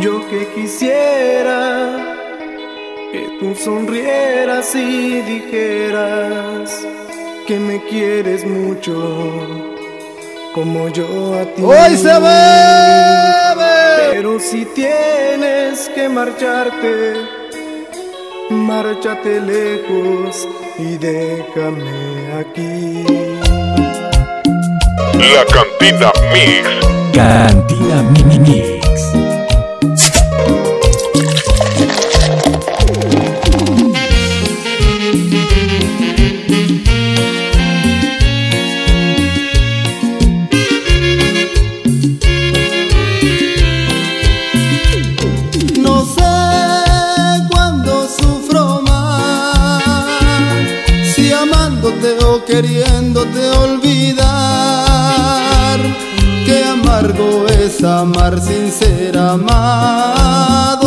Yo que quisiera que tú sonrieras y dijeras que me quieres mucho como yo a ti. ¡Hoy se bebe! Pero si tienes que marcharte, márchate lejos y déjame aquí. La cantina mix. Cantina mini. sin ser amado.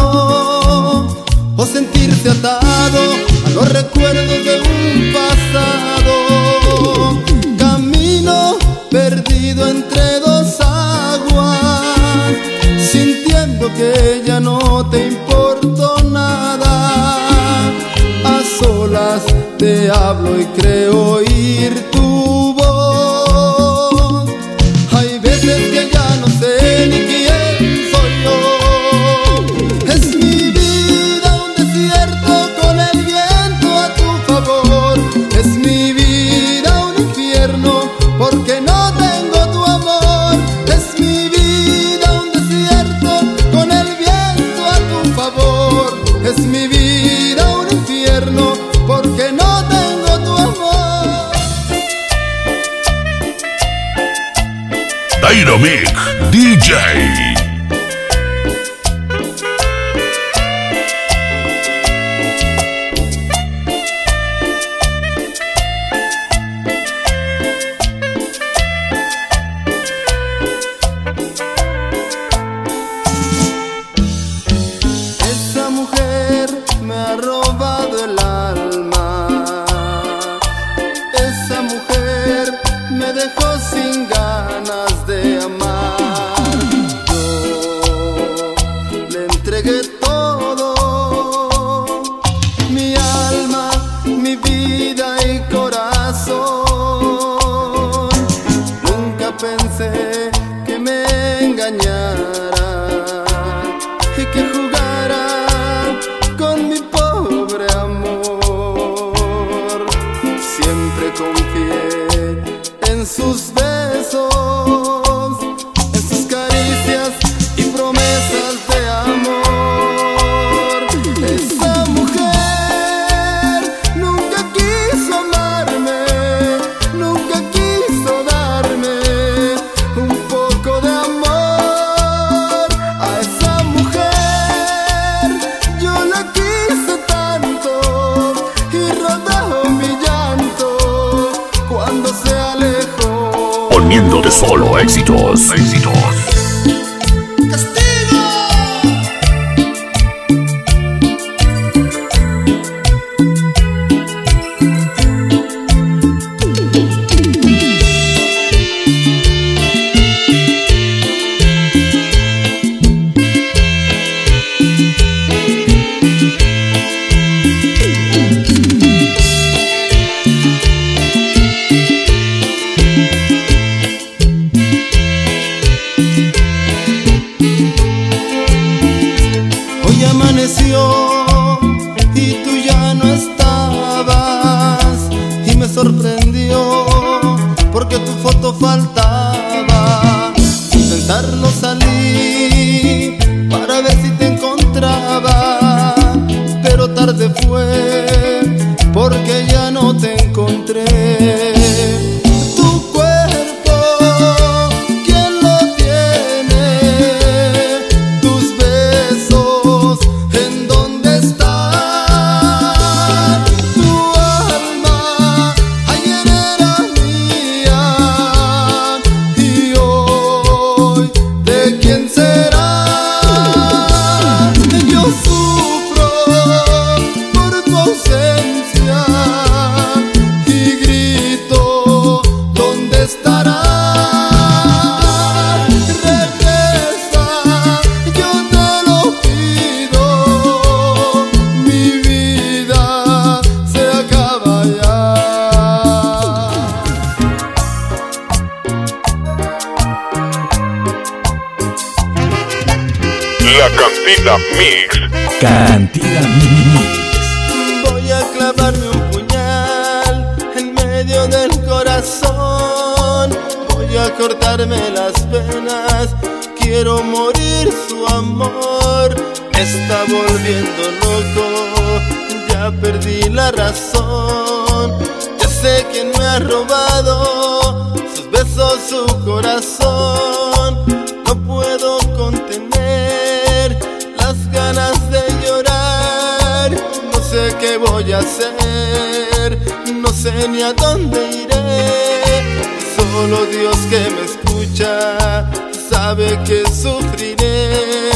Solo Dios que me escucha sabe que sufriré,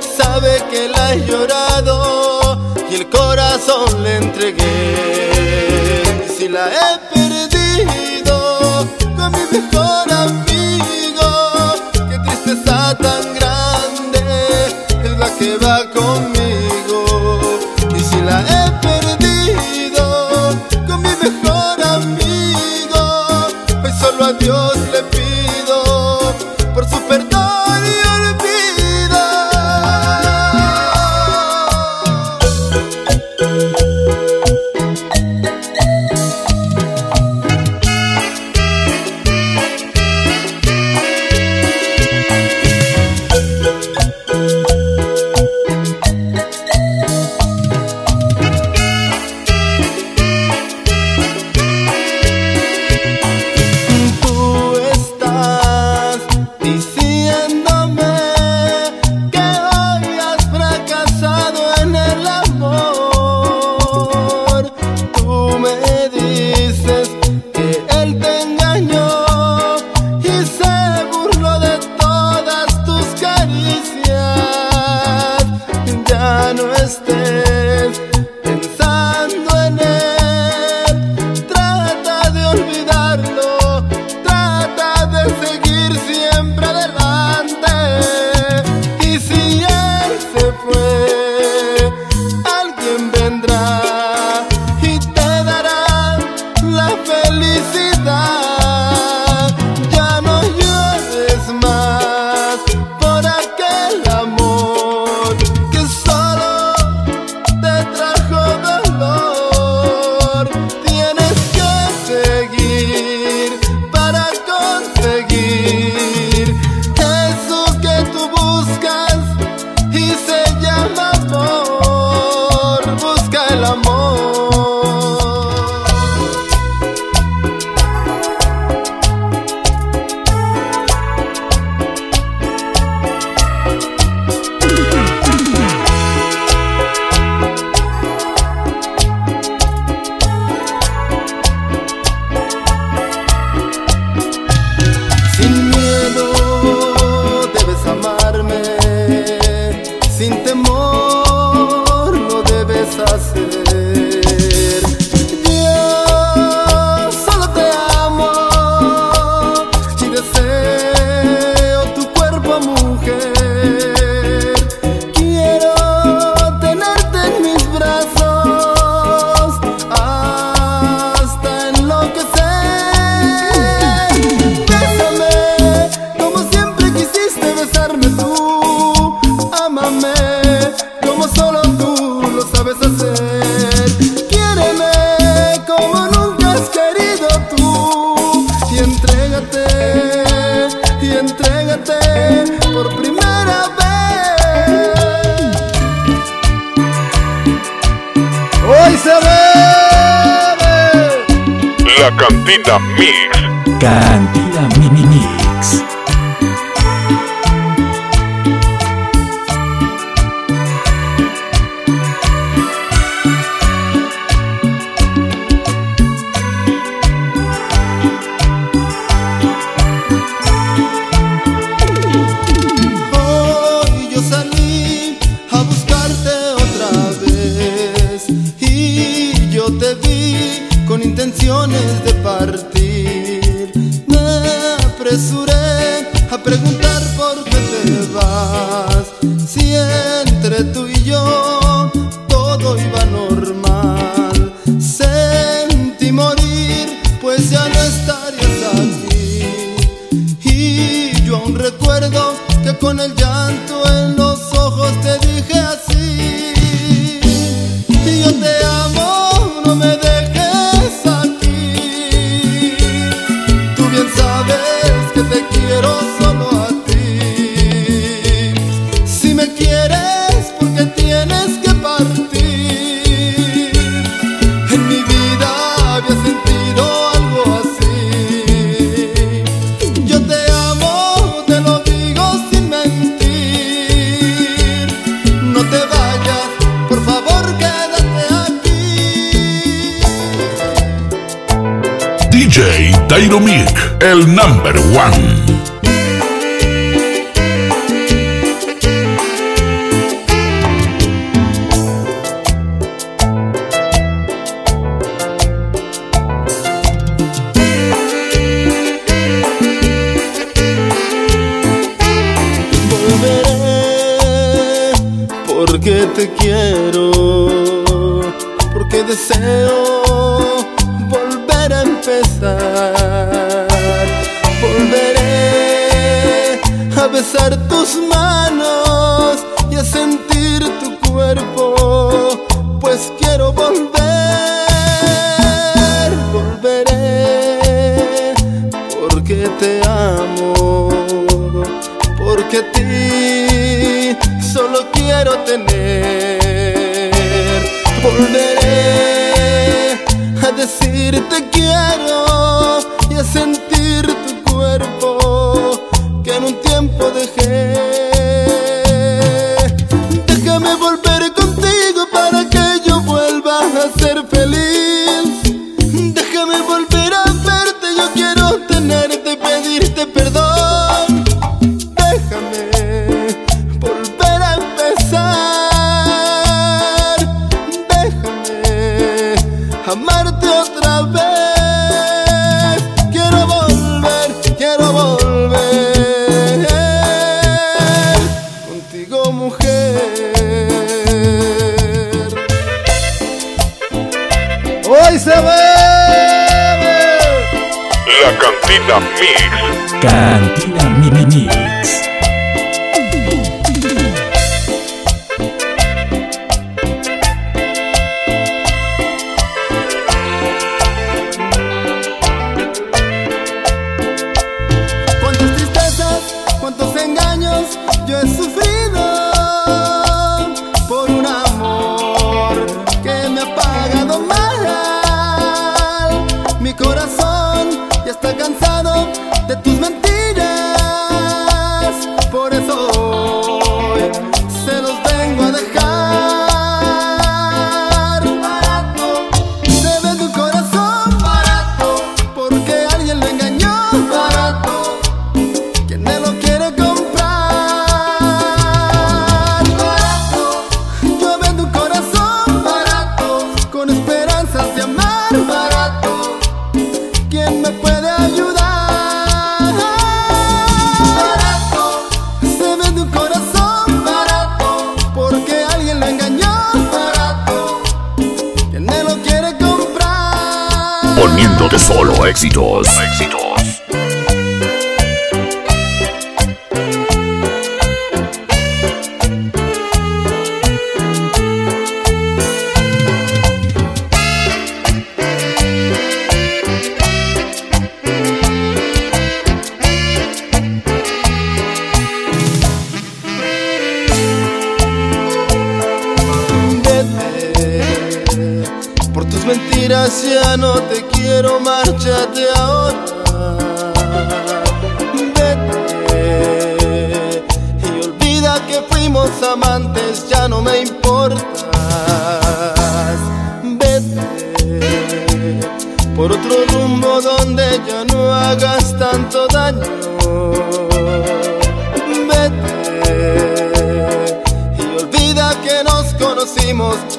sabe que la he llorado y el corazón le entregué. Si la he perdido con mi mejor amigo. Candida Mix. Candida Mix. Volveré a decirte quiero y a sentir.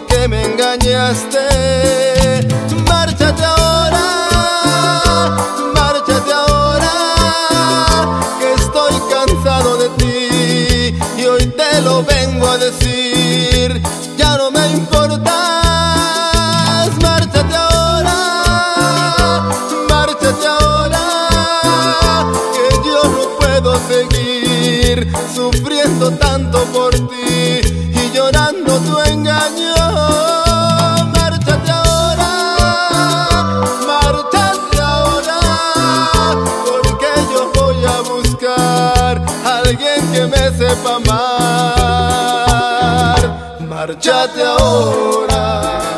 que me engañaste. sepa amar. Márchate ahora.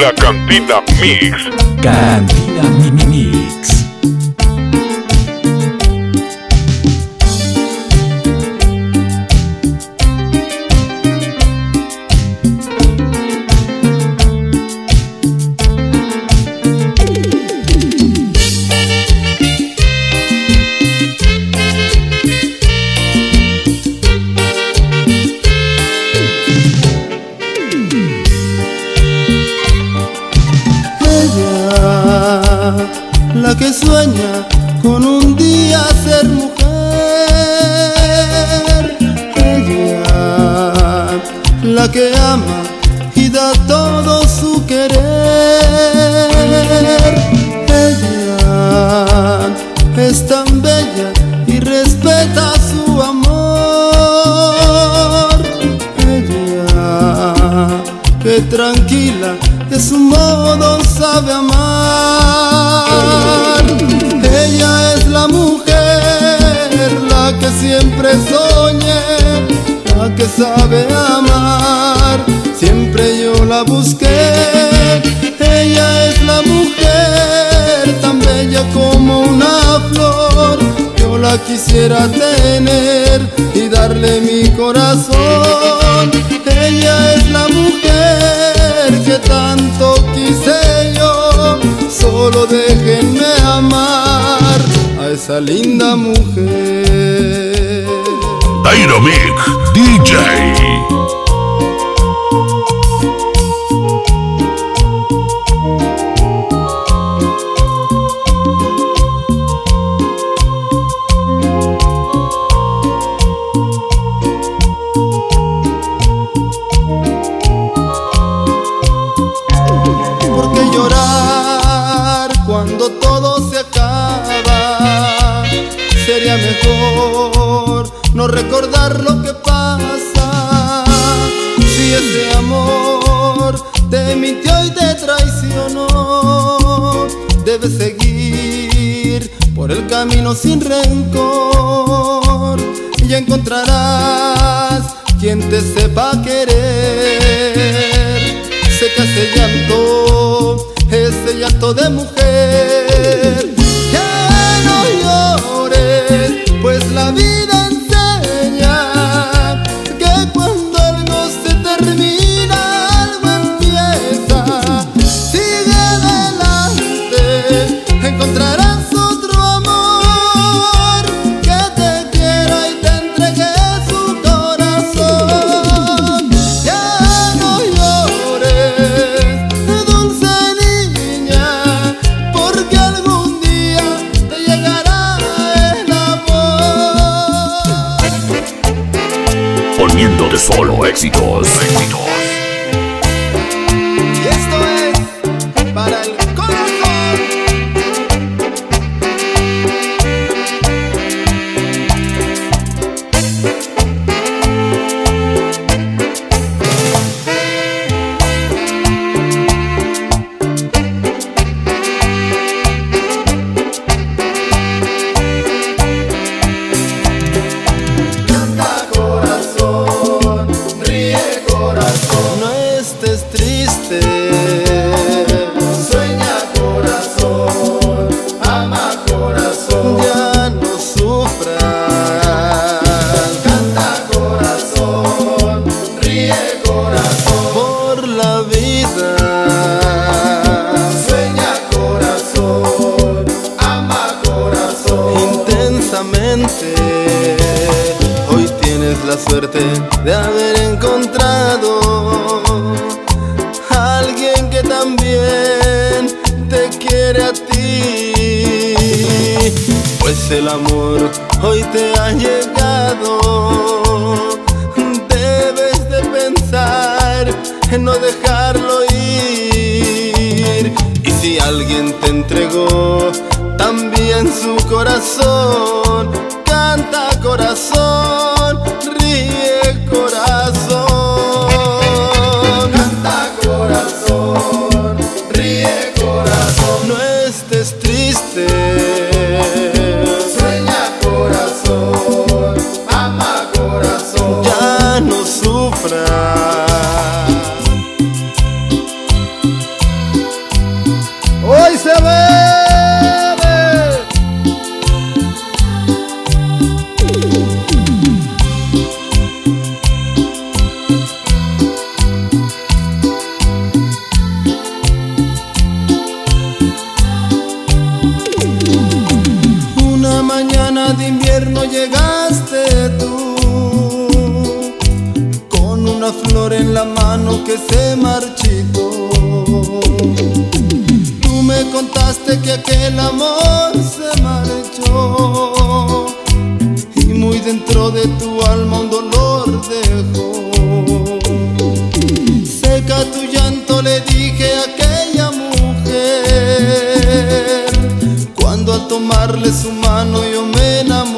La Cantina Mix. Cantina Mix. darle mi corazón. Ella es la mujer que tanto quise yo. Solo déjenme amar a esa linda mujer. Dynamic DJ. camino sin rencor y encontrarás quien te sepa querer. Se te hace llanto el amor hoy te ha llegado. Debes de pensar en no dejarlo ir. Y si alguien te entregó también su corazón, canta corazón. tomarle su mano yo me enamoré.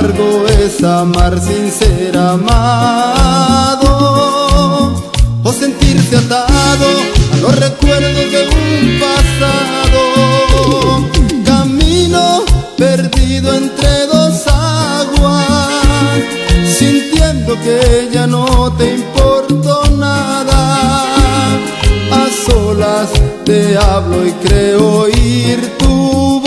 Es amar sin ser amado o sentirse atado a los recuerdos de un pasado. Camino perdido entre dos aguas, sintiendo que ya no te importo nada. A solas te hablo y creo oír tu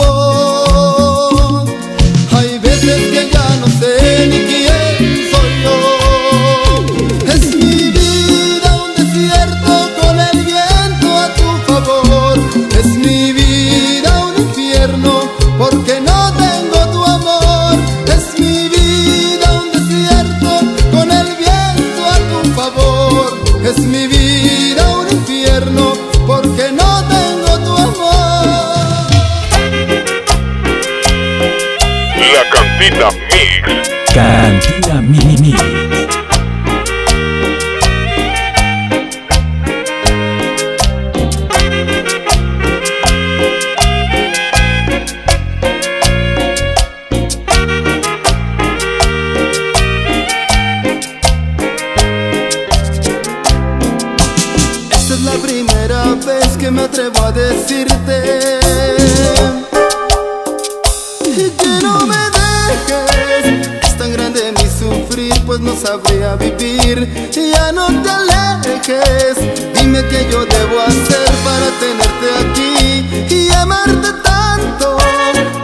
no sabría vivir. Ya no te alejes. Dime qué yo debo hacer para tenerte aquí y amarte tanto.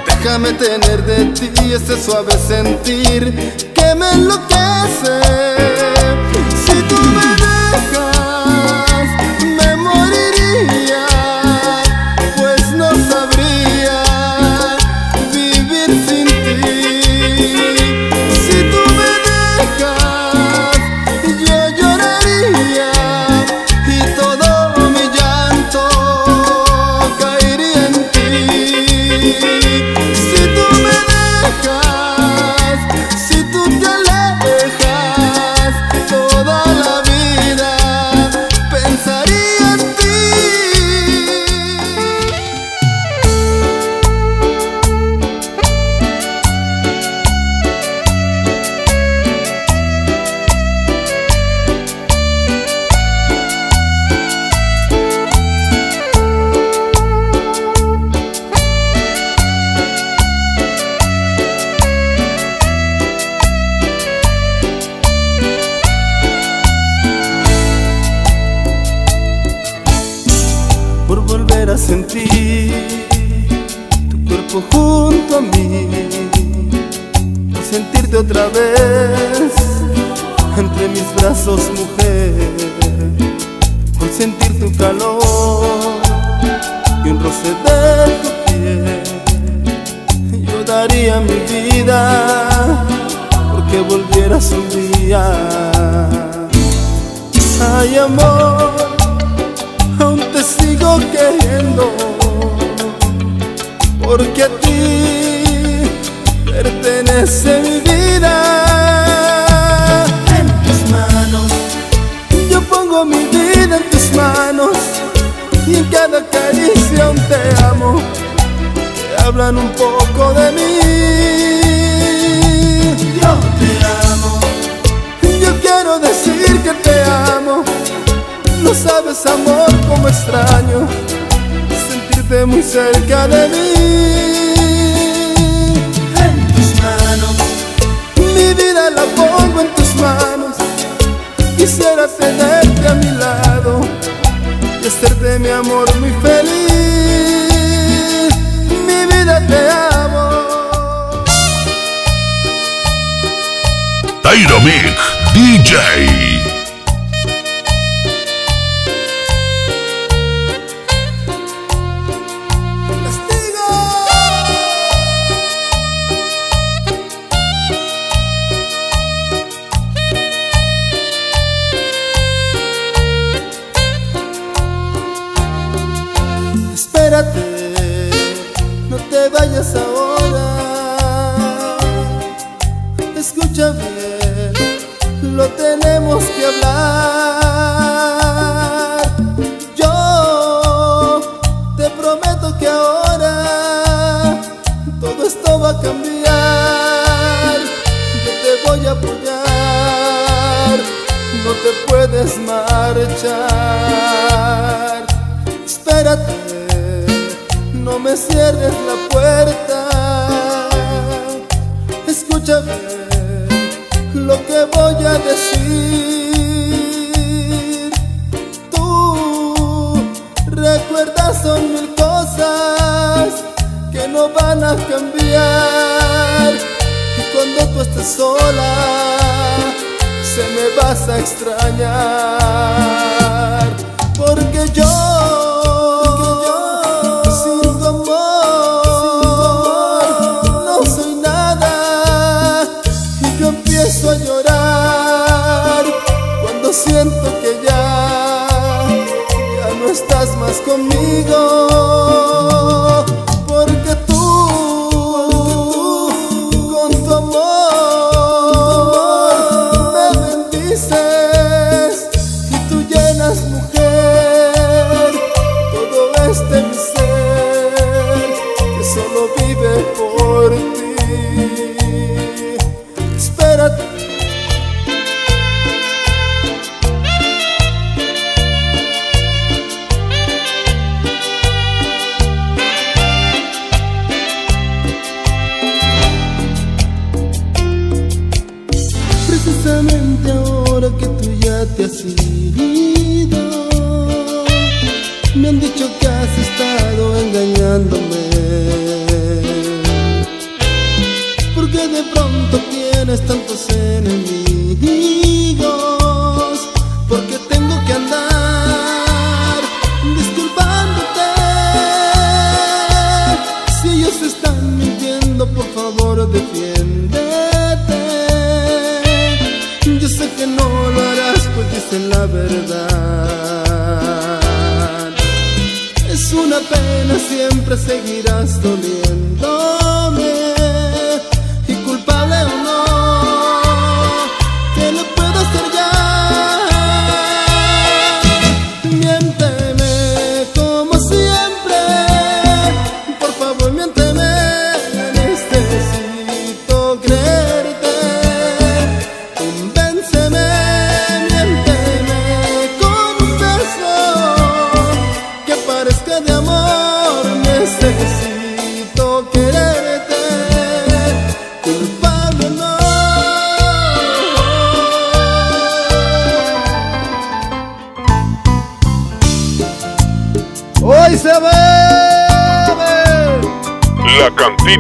Déjame tener de ti ese suave sentir que me enloquece. Junto a mí, por sentirte otra vez entre mis brazos, mujer, por sentir tu calor y un roce de tu piel. Yo daría mi vida porque volvieras un día. Ay, amor aún te sigo queriendo, porque a ti pertenece mi vida. En tus manos, yo pongo mi vida en tus manos, y en cada caricia un te amo, te hablan un poco de mí. Yo te amo, yo quiero decir que te amo. No sabes, amor, cómo extraño sentirte muy cerca de mí. En tus manos, mi vida la pongo en tus manos. Quisiera tenerte a mi lado y hacerte mi amor muy feliz. Mi vida te amo. Dynamic DJ. Estás más conmigo.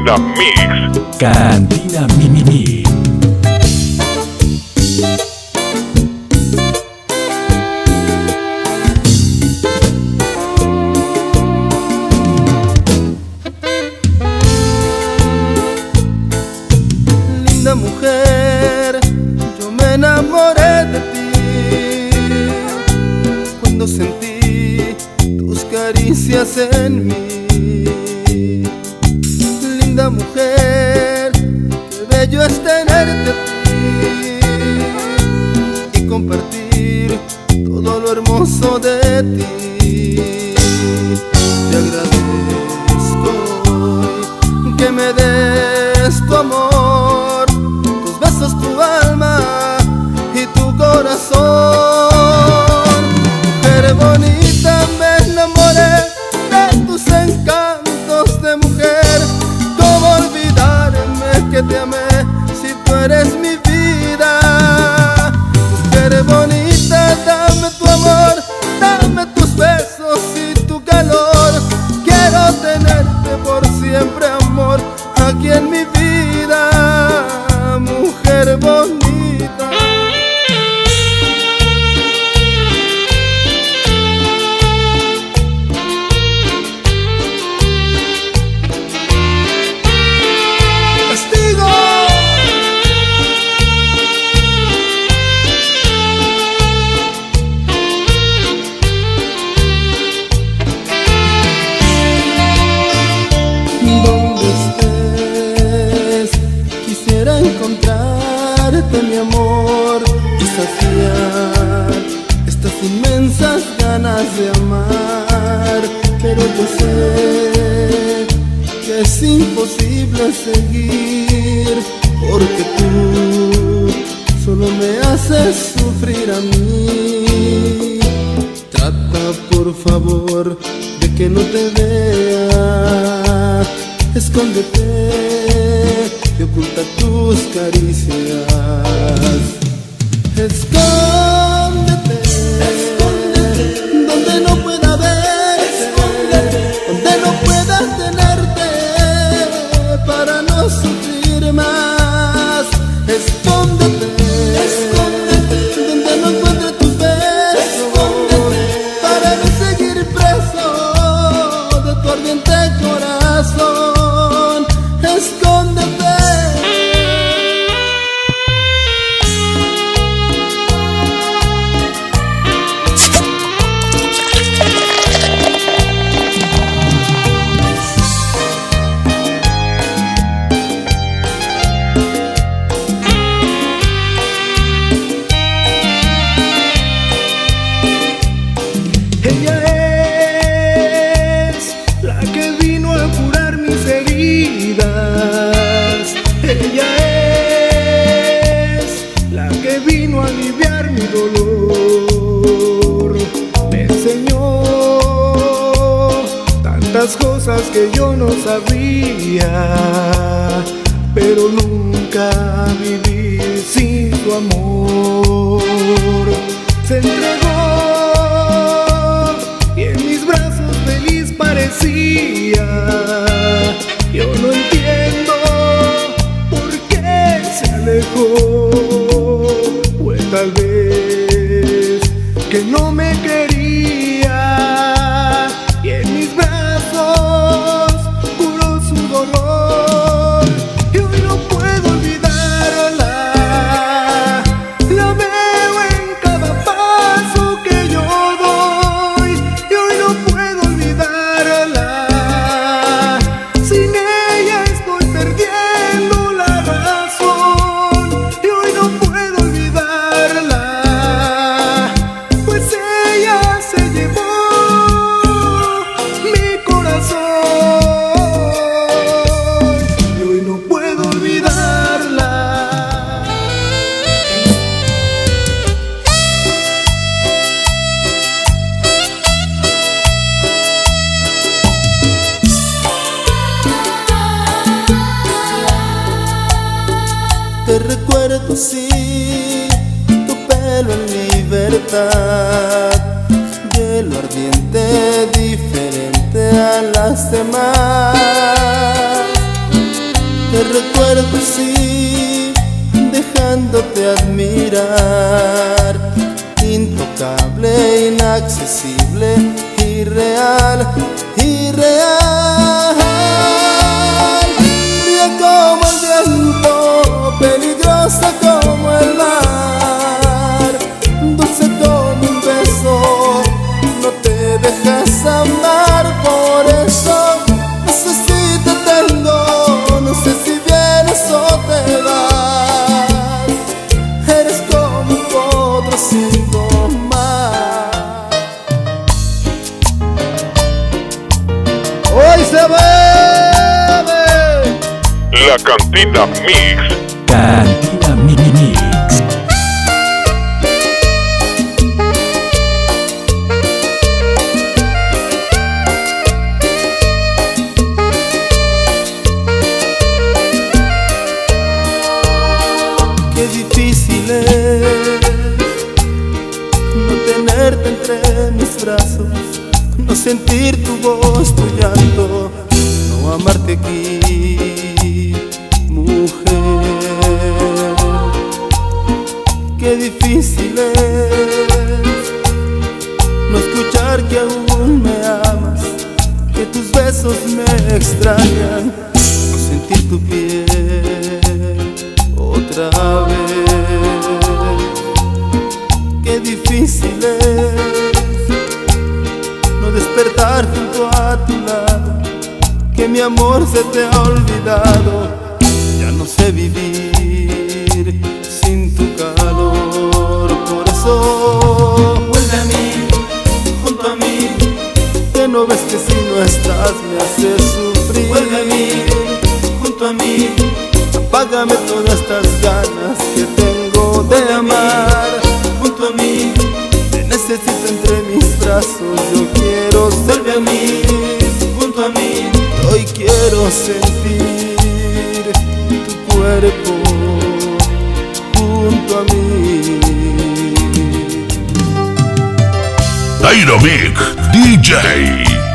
Cantina Mix. Tu mejor, pues tal vez que no Medina Mix. te ha olvidado, ya no sé vivir sin tu calor, por eso vuelve a mí, junto a mí, que no ves que si no estás me hace sufrir, vuelve a mí, junto a mí, apágame todas estas ganas que tengo de vuelve amar, mí, junto a mí, te necesito entre mis brazos, yo quiero ser vuelve a mí, junto a mí sentir tu cuerpo junto a mí. Dynamic DJ.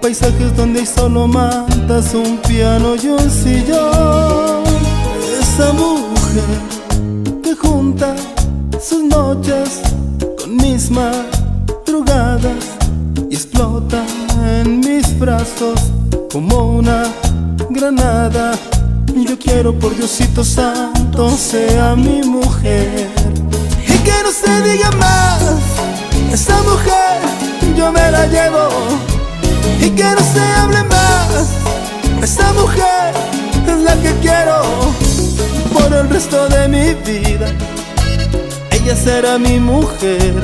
Paisajes donde solo matas, un piano y un sillón. Esa mujer que junta sus noches con mis madrugadas y explota en mis brazos como una granada. Yo quiero por Diosito Santo sea mi mujer y que no se diga más. Esa mujer yo me la llevo y que no se hable más. Esa mujer es la que quiero por el resto de mi vida. Ella será mi mujer,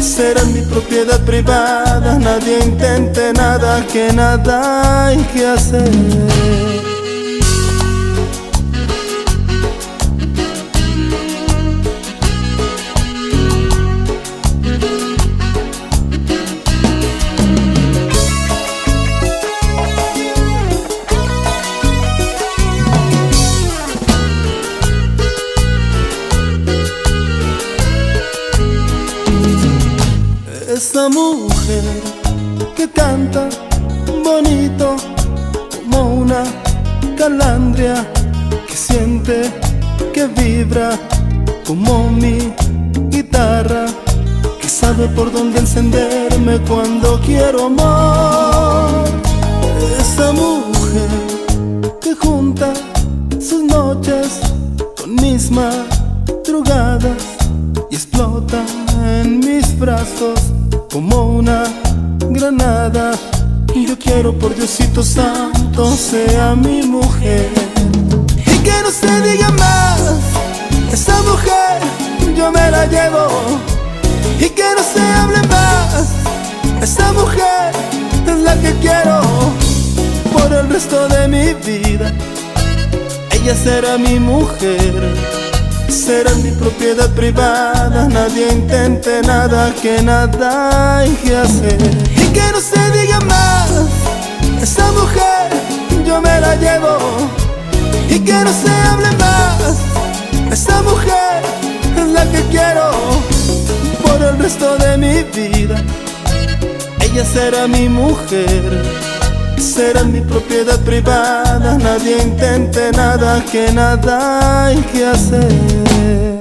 será mi propiedad privada. Nadie intente nada que nada hay que hacer. Por dónde encenderme cuando quiero amor. Esa mujer que junta sus noches con mis madrugadas y explota en mis brazos como una granada. Yo quiero por Diosito Santo sea mi mujer y que no se diga más. Esa mujer yo me la llevo y que no se hable más. Esa mujer es la que quiero por el resto de mi vida. Ella será mi mujer será mi propiedad privada. Nadie intente nada que nada hay que hacer. Y que no se diga más. Esa mujer yo me la llevo. Y que no se hable más. Esa mujer es la que quiero por el resto de mi vida. Ella será mi mujer, será mi propiedad privada. Nadie intente nada que nada hay que hacer.